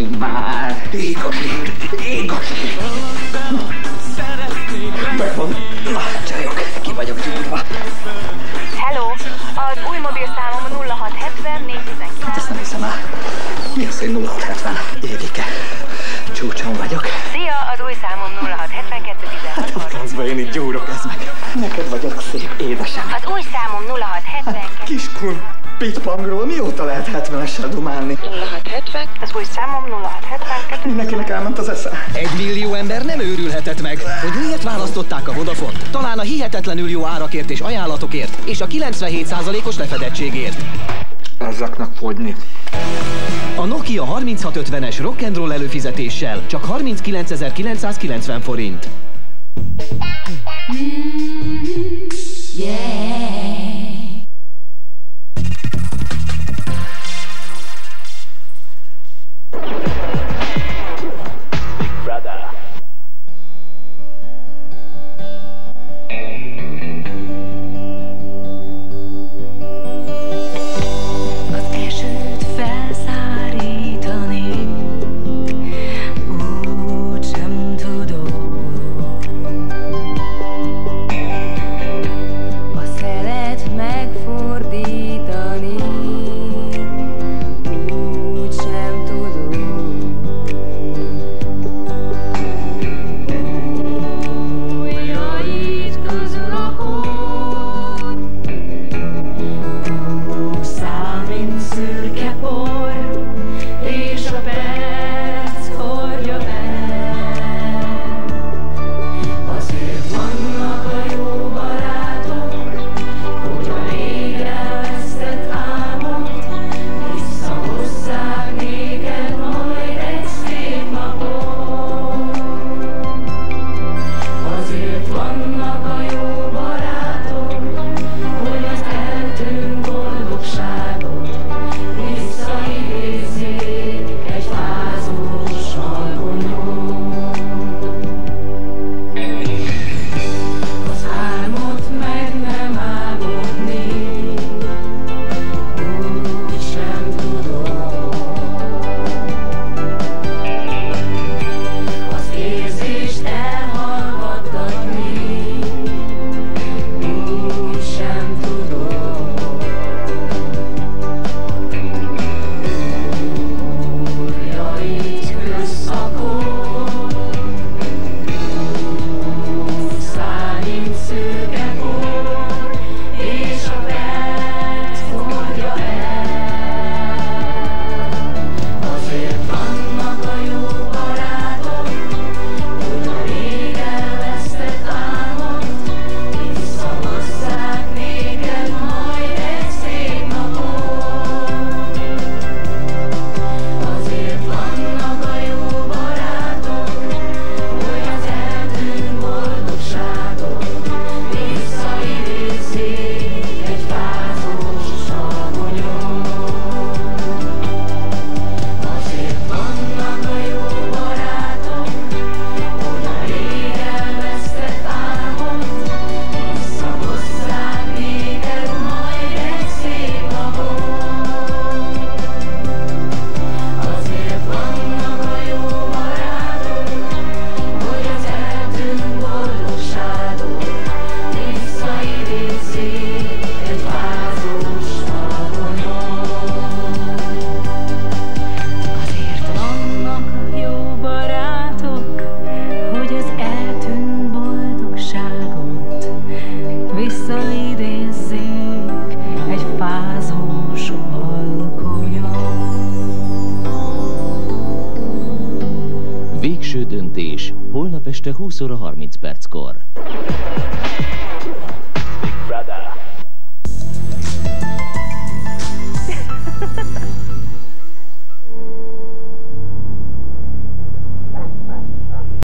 Mondd már! Igazít! Igazít! Megvan! Na, csajok, ki vagyok gyúrva. Hello, az új mobilszámom 0670 419. Hát ezt nem hiszem el. Mi az, hogy 0670? Évike. Csúcson vagyok. Szia, az új számom 0672 Hát a 16 francba én itt gyúrok ez meg. Neked vagyok szép, édesem. Az új számom 0672 Kiskun pitpangról mióta lehet 70-essel dumálni? 0670. Az új számom 0672 Mindenkinek elment az esze. Egy millió ember nem őrülhetett meg, hogy miért választották a Vodafont. Talán a hihetetlenül jó árakért és ajánlatokért, és a 97%-os lefedettségért. Ezeknek fogyni. A Nokia 3650-es rock'n'roll előfizetéssel csak 39.990 forint. Az Végső döntés holnap este 20 óra 30 perckor. Big Brother.